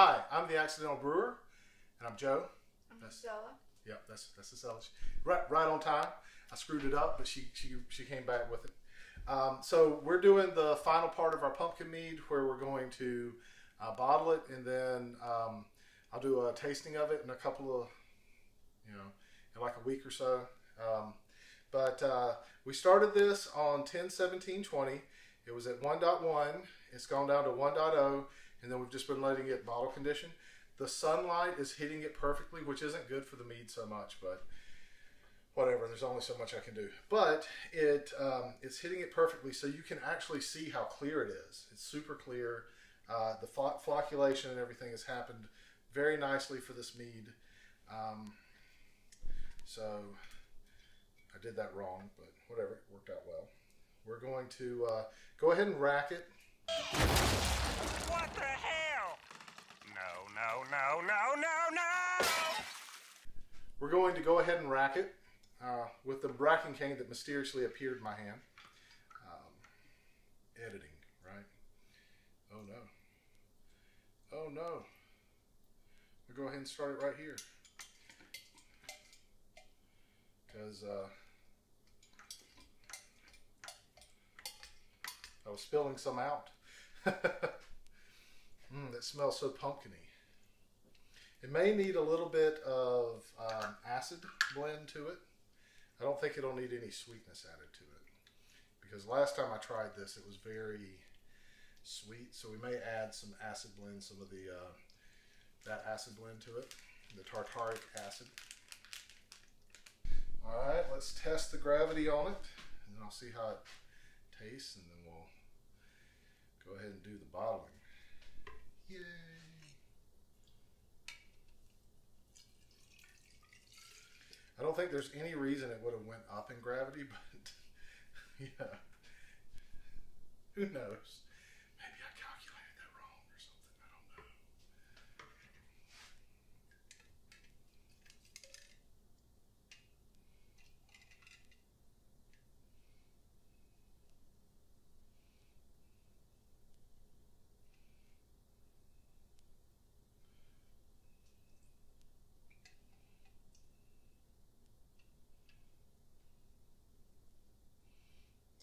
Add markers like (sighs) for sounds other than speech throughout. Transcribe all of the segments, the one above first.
Hi, I'm the Accidental Brewer, and I'm Joe. I'm That's- Stella. Yep, that's that's the Stella. Right, right on time. I screwed it up, but she she she came back with it. Um, so we're doing the final part of our pumpkin mead, where we're going to uh, bottle it, and then um, I'll do a tasting of it in a couple of, you know, in like a week or so. Um, but uh, we started this on 10 17 20. It was at 1.1. It's gone down to 1.0, and then we've just been letting it bottle condition. The sunlight is hitting it perfectly, which isn't good for the mead so much, but whatever. There's only so much I can do. But it um, it's hitting it perfectly, so you can actually see how clear it is. It's super clear. Uh, the flo- flocculation and everything has happened very nicely for this mead. Um, so I did that wrong, but whatever. It worked out well. We're going to uh, go ahead and rack it. What the hell? No, no, no, no, no, no! We're going to go ahead and rack it uh, with the racking cane that mysteriously appeared in my hand. Um, editing, right? Oh no. Oh no. We'll go ahead and start it right here. Because uh, I was spilling some out. (laughs) mm, that smells so pumpkiny. It may need a little bit of um, acid blend to it. I don't think it'll need any sweetness added to it because last time I tried this, it was very sweet. So we may add some acid blend, some of the uh, that acid blend to it, the tartaric acid. All right, let's test the gravity on it, and then I'll see how it tastes, and then we'll go ahead and do the bottling. Yay! I don't think there's any reason it would have went up in gravity, (laughs) but yeah, who knows? Maybe I calculated that wrong or something. I don't know.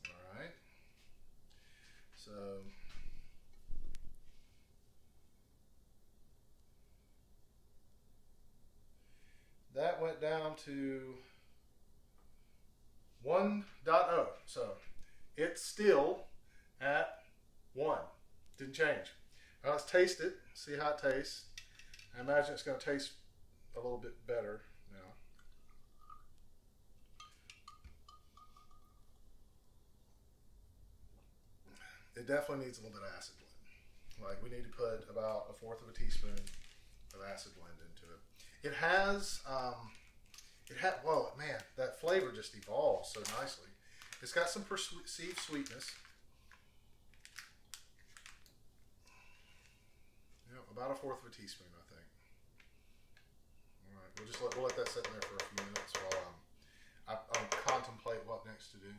All right. So that went to 1.0. So it's still at 1. Didn't change. Now let's taste it, see how it tastes. I imagine it's going to taste a little bit better now. It definitely needs a little bit of acid blend. Like we need to put about a fourth of a teaspoon of acid blend into it. It has, um, it had, whoa, man, that flavor just evolves so nicely. It's got some perceived sweetness. Know, about a fourth of a teaspoon, I think. All right, we'll just let, we'll let that sit in there for a few minutes while um, I, I contemplate what next to do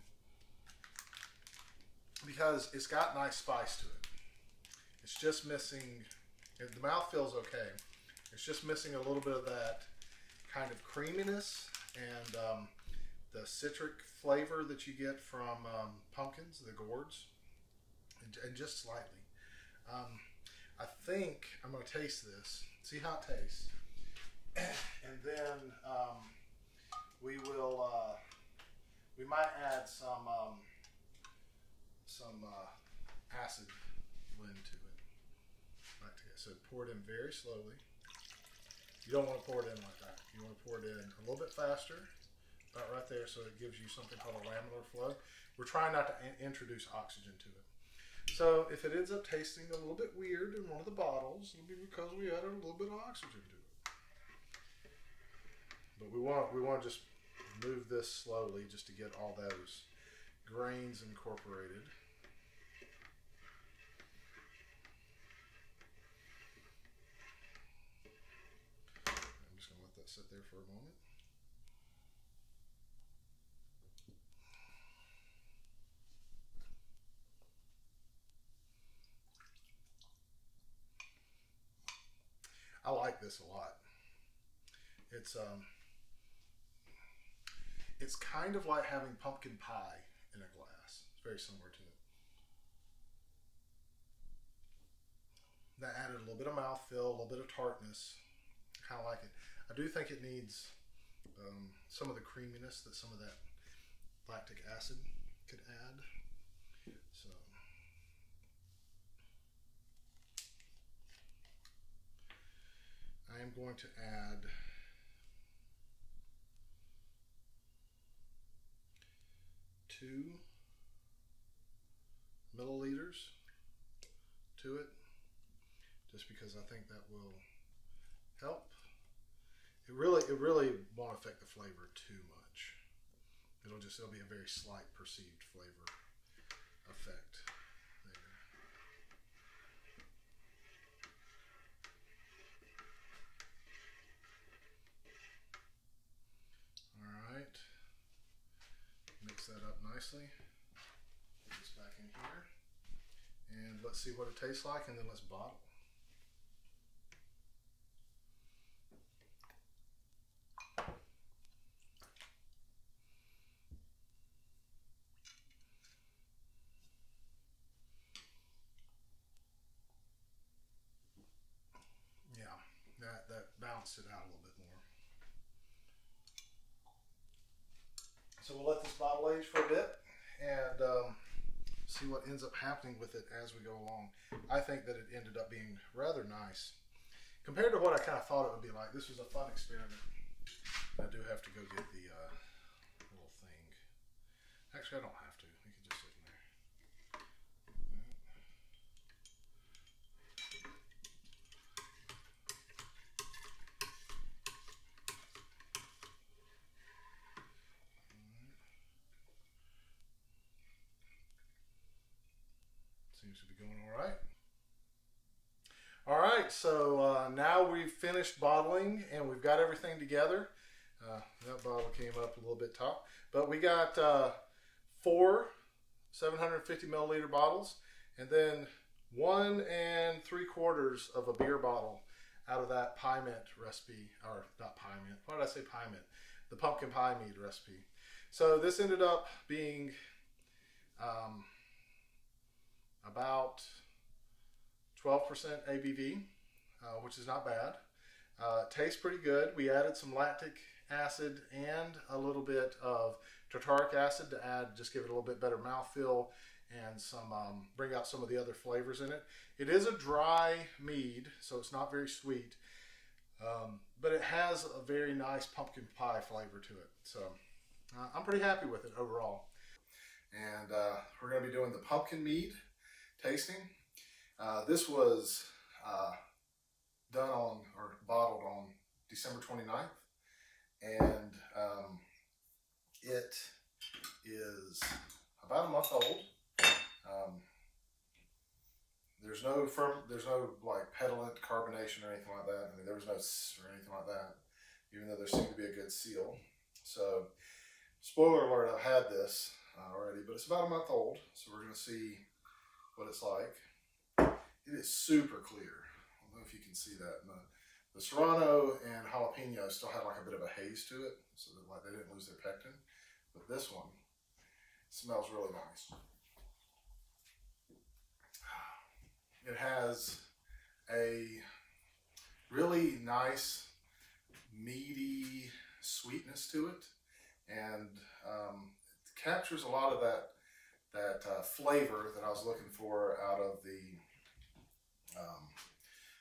because it's got nice spice to it. It's just missing. The mouth feels okay. It's just missing a little bit of that kind of creaminess and um, the citric flavor that you get from um, pumpkins, the gourds, and, and just slightly. Um, I think I'm going to taste this, see how it tastes, (clears throat) and then um, we will. Uh, we might add some. Um, some uh, acid blend to it. Like. So pour it in very slowly. You don't want to pour it in like that. You want to pour it in a little bit faster, about right there, so it gives you something called a laminar flow. We're trying not to introduce oxygen to it. So if it ends up tasting a little bit weird in one of the bottles, it'll be because we added a little bit of oxygen to it. But we want we want to just move this slowly just to get all those grains incorporated. I'm just going to let that sit there for a moment. I like this a lot. It's um, it's kind of like having pumpkin pie in a glass. It's very similar to it. That added a little bit of mouthfeel, a little bit of tartness. Kind of like it. I do think it needs um, some of the creaminess that some of that lactic acid could add. So. I am going to add two milliliters to it just because I think that will help. It really, it really won't affect the flavor too much. It'll just, it'll be a very slight perceived flavor effect. Mix that up nicely. Put this back in here. And let's see what it tastes like and then let's bottle. Yeah, that, that balanced it out a little bit more. So we'll for a bit and um, see what ends up happening with it as we go along. I think that it ended up being rather nice compared to what I kind of thought it would be like. This was a fun experiment. I do have to go get the uh, little thing. Actually, I don't have to. We can just sit in there. Seems to be going all right. All right, so uh, now we've finished bottling and we've got everything together. Uh, that bottle came up a little bit top, but we got uh, four 750 milliliter bottles and then one and three quarters of a beer bottle out of that pie mint recipe, or not pie mint, why did I say pie mint? The pumpkin pie mead recipe. So this ended up being um, about 12% ABV, uh, which is not bad. Uh, tastes pretty good. We added some lactic acid and a little bit of tartaric acid to add, just give it a little bit better mouthfeel and some um, bring out some of the other flavors in it. It is a dry mead, so it's not very sweet, um, but it has a very nice pumpkin pie flavor to it. So uh, I'm pretty happy with it overall. And uh, we're going to be doing the pumpkin mead tasting. Uh, this was uh, done on or bottled on December 29th, and um, it is about a month old. Um, there's no firm, there's no like petillant carbonation or anything like that. I mean, there was no or anything like that, even though there seemed to be a good seal. So, spoiler alert, I've had this uh, already, but it's about a month old. So we're gonna see what it's like. It is super clear. I don't know if you can see that. The, the Serrano and jalapeno still had like a bit of a haze to it, so that like they didn't lose their pectin. But this one smells really nice. (sighs) It has a really nice, meaty sweetness to it, and um, it captures a lot of that that uh, flavor that I was looking for out of the um,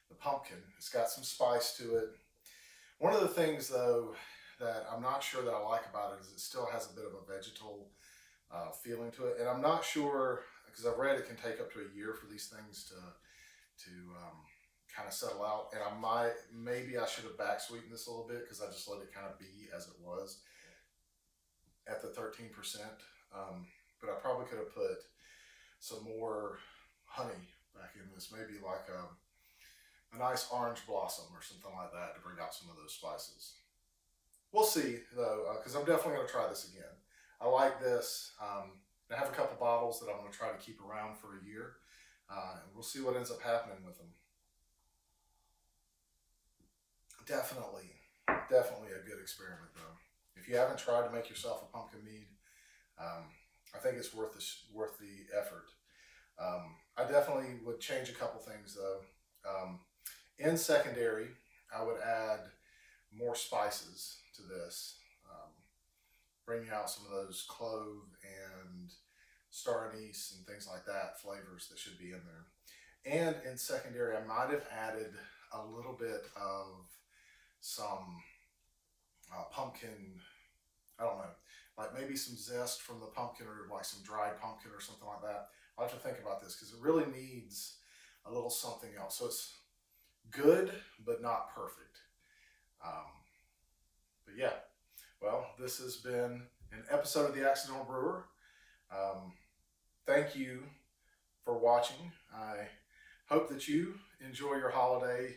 the pumpkin. It's got some spice to it. One of the things, though, that I'm not sure that I like about it is it still has a bit of a vegetal uh, feeling to it, and I'm not sure because I've read it can take up to a year for these things to to um, kind of settle out. And I might maybe I should have back sweetened this a little bit because I just let it kind of be as it was at the 13 percent. Um, but I probably could have put some more honey back in this, maybe like a, a nice orange blossom or something like that to bring out some of those spices. We'll see though, because I'm definitely going to try this again. I like this. Um, I have a couple bottles that I'm going to try to keep around for a year, uh, and we'll see what ends up happening with them. definitely, definitely a good experiment though. If you haven't tried to make yourself a pumpkin mead, um, I think it's worth the worth the effort. Um, I definitely would change a couple things though. Um, in secondary, I would add more spices to this, um, bringing out some of those clove and star anise and things like that flavors that should be in there. And in secondary, I might have added a little bit of some uh, pumpkin, I don't know, like maybe some zest from the pumpkin or like some dried pumpkin or something like that. I'll have to think about this because it really needs a little something else. So it's good, but not perfect. Um, but yeah, well, this has been an episode of The Accidental Brewer. Um, thank you for watching. I hope that you enjoy your holiday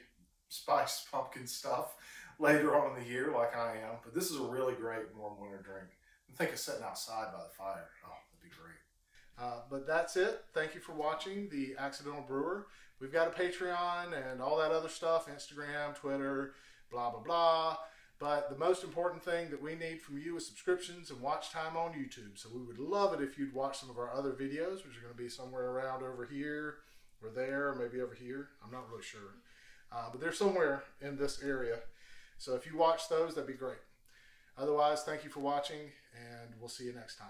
spiced pumpkin stuff (laughs) later on in the year, like I am. But this is a really great warm winter drink. Think of sitting outside by the fire. Oh, that'd be great. Uh, but that's it. Thank you for watching The Accidental Brewer. We've got a Patreon and all that other stuff Instagram, Twitter, blah, blah, blah. But the most important thing that we need from you is subscriptions and watch time on YouTube. So we would love it if you'd watch some of our other videos, which are going to be somewhere around over here or there, or maybe over here. I'm not really sure. Uh, but they're somewhere in this area. So if you watch those, that'd be great. Otherwise, thank you for watching, and we'll see you next time.